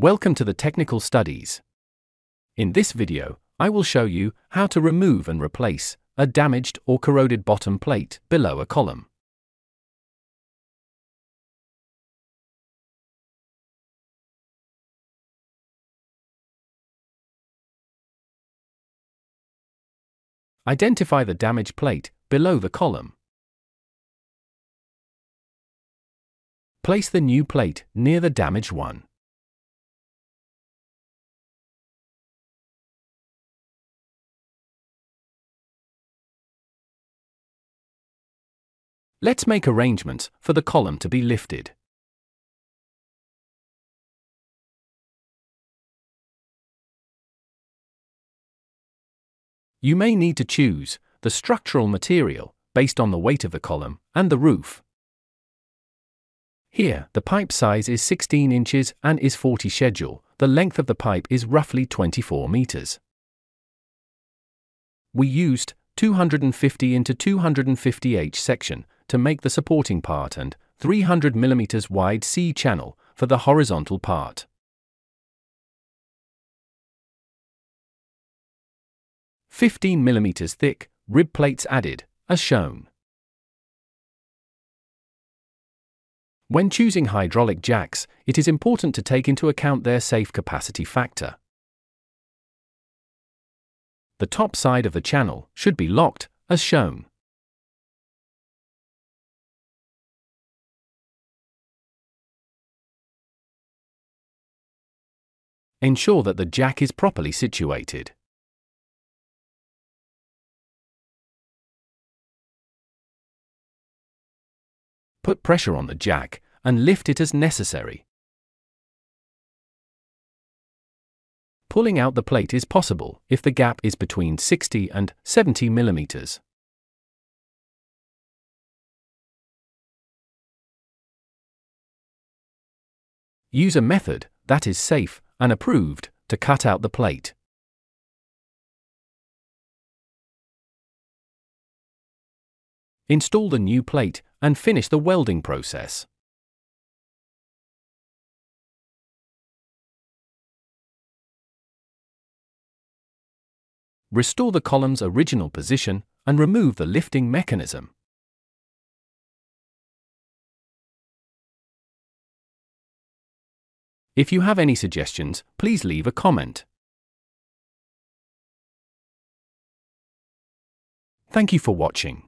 Welcome to the Technical Studies. In this video, I will show you how to remove and replace a damaged or corroded bottom plate below a column. Identify the damaged plate below the column. Place the new plate near the damaged one. Let's make arrangements for the column to be lifted. You may need to choose the structural material based on the weight of the column and the roof. Here, the pipe size is 16 inches and is 40 schedule. The length of the pipe is roughly 24 meters. We used 250 into 250 H section to make the supporting part and 300 mm wide C channel for the horizontal part. Fifteen mm thick rib plates added, as shown. When choosing hydraulic jacks, it is important to take into account their safe capacity factor. The top side of the channel should be locked, as shown. Ensure that the jack is properly situated. Put pressure on the jack and lift it as necessary. Pulling out the plate is possible if the gap is between 60 and 70 millimeters. Use a method that is safe and approved to cut out the plate. Install the new plate and finish the welding process. Restore the column's original position and remove the lifting mechanism. If you have any suggestions, please leave a comment. Thank you for watching.